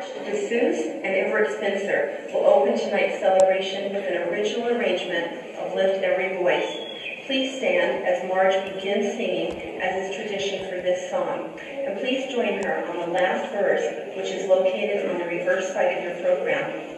Marge DeSeuze and Everett Spencer will open tonight's celebration with an original arrangement of Lift Every Voice. Please stand as Marge begins singing, as is tradition for this song. And please join her on the last verse, which is located on the reverse side of your program.